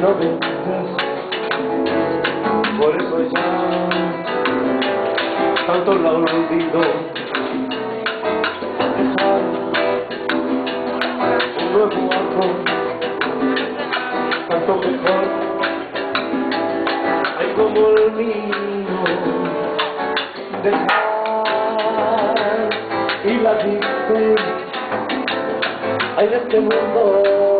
lo vengas, por eso ya tanto la olvido. Dejar un nuevo amor, tanto mejor, hay como el mío. Dejar y la dice, hay de este mundo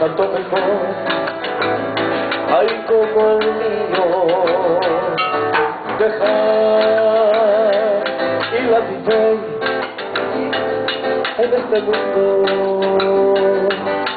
tanto mejor, ay como el mío, dejar y la vive en este mundo